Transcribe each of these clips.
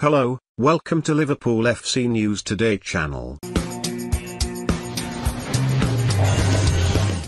Hello, welcome to Liverpool FC News Today channel.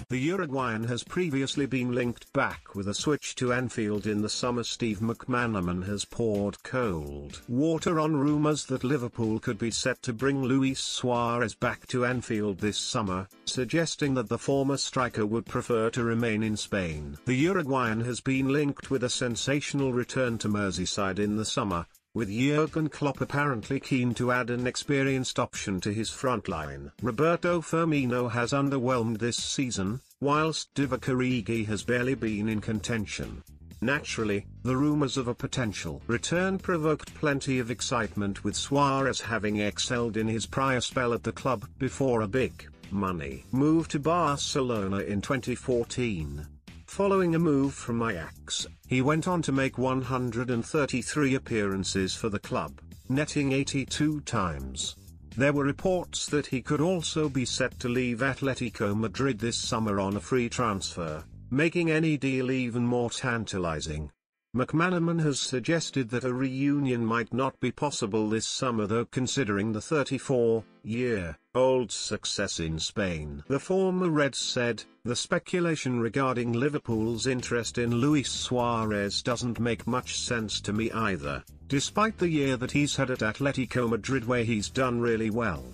The Uruguayan has previously been linked back with a switch to Anfield in the summer Steve McManaman has poured cold water on rumours that Liverpool could be set to bring Luis Suarez back to Anfield this summer, suggesting that the former striker would prefer to remain in Spain. The Uruguayan has been linked with a sensational return to Merseyside in the summer, with Jurgen Klopp apparently keen to add an experienced option to his front line. Roberto Firmino has underwhelmed this season, whilst Divock has barely been in contention. Naturally, the rumours of a potential return provoked plenty of excitement with Suarez having excelled in his prior spell at the club before a big, money move to Barcelona in 2014. Following a move from Ajax, he went on to make 133 appearances for the club, netting 82 times. There were reports that he could also be set to leave Atletico Madrid this summer on a free transfer, making any deal even more tantalizing. McManaman has suggested that a reunion might not be possible this summer though considering the 34-year-old's success in Spain. The former Reds said, the speculation regarding Liverpool's interest in Luis Suarez doesn't make much sense to me either, despite the year that he's had at Atletico Madrid where he's done really well.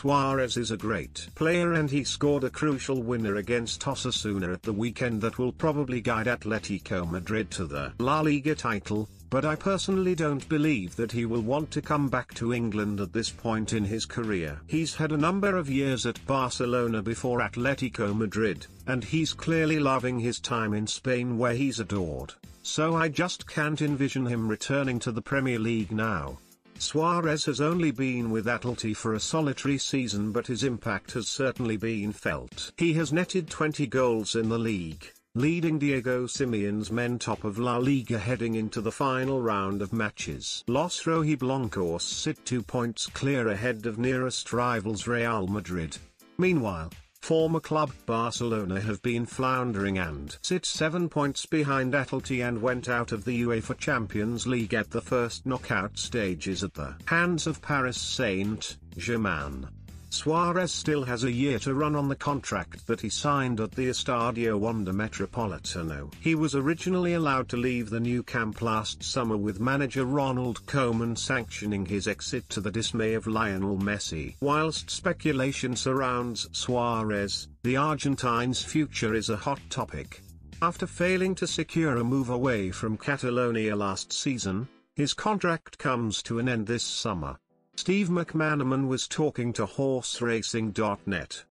Suarez is a great player and he scored a crucial winner against Osasuna at the weekend that will probably guide Atletico Madrid to the La Liga title, but I personally don't believe that he will want to come back to England at this point in his career. He's had a number of years at Barcelona before Atletico Madrid, and he's clearly loving his time in Spain where he's adored, so I just can't envision him returning to the Premier League now. Suarez has only been with Atleti for a solitary season but his impact has certainly been felt. He has netted 20 goals in the league, leading Diego Simeone's men top of La Liga heading into the final round of matches. Los Rojiblancos sit two points clear ahead of nearest rivals Real Madrid. Meanwhile, Former club Barcelona have been floundering and sit 7 points behind Atleti and went out of the UEFA Champions League at the first knockout stages at the hands of Paris Saint-Germain. Suarez still has a year to run on the contract that he signed at the Estadio Wanda Metropolitano. He was originally allowed to leave the Nou Camp last summer with manager Ronald Koeman sanctioning his exit to the dismay of Lionel Messi. Whilst speculation surrounds Suarez, the Argentine's future is a hot topic. After failing to secure a move away from Catalonia last season, his contract comes to an end this summer. Steve McManaman was talking to HorseRacing.net,